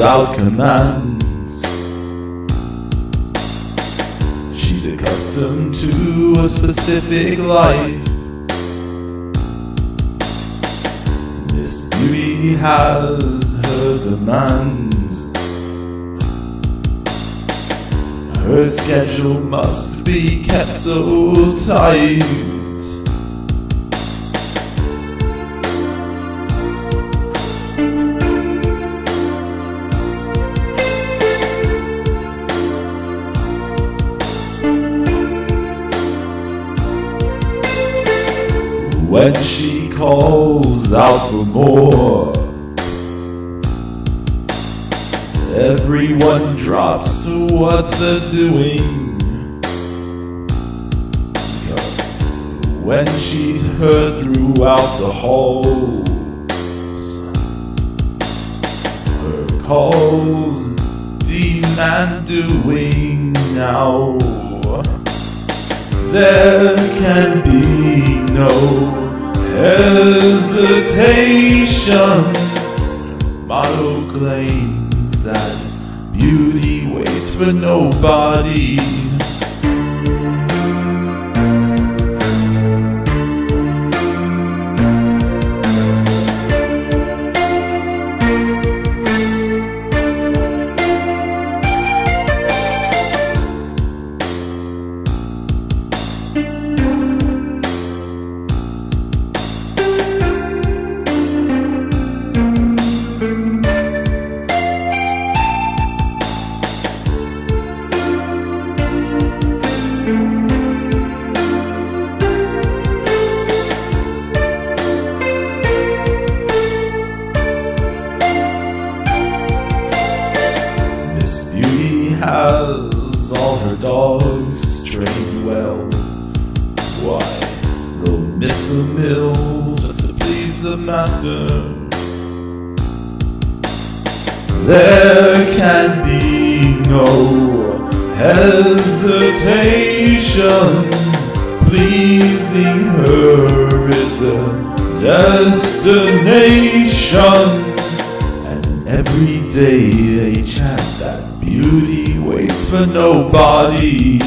without commands. She's accustomed to a specific life. This beauty has her demands. Her schedule must be kept so tight. When she calls out for more, everyone drops what they're doing. Because when she's heard throughout the halls, her calls demand doing now. There can be no hesitation. Motto claims that beauty waits for nobody. Has all her dogs trained well. Why, they'll miss the mill just to please the master. There can be no hesitation. Pleasing her is the destination. And every day they chant that beauty waits for nobody.